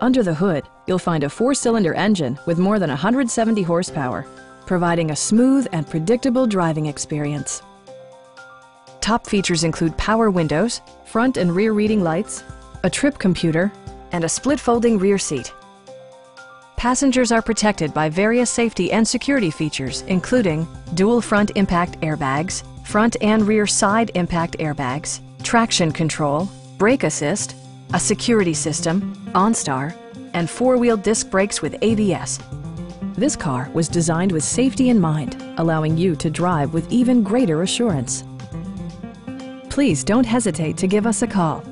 Under the hood, you'll find a four-cylinder engine with more than 170 horsepower, providing a smooth and predictable driving experience. Top features include power windows, front and rear reading lights, a trip computer, and a split folding rear seat. Passengers are protected by various safety and security features, including dual front impact airbags, front and rear side impact airbags, traction control, brake assist, a security system, OnStar, and four-wheel disc brakes with ABS. This car was designed with safety in mind, allowing you to drive with even greater assurance. Please don't hesitate to give us a call